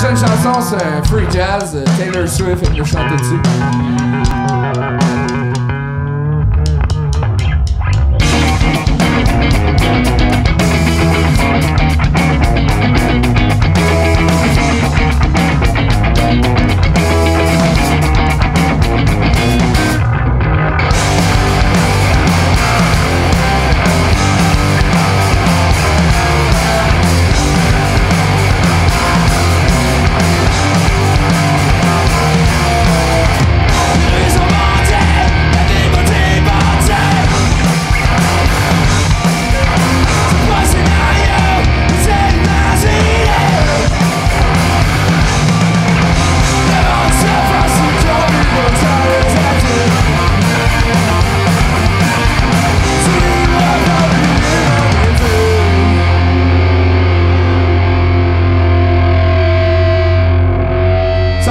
prochaine chanson, c'est free jazz. Taylor Swift, elle nous chanter dessus.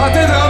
아, 대단.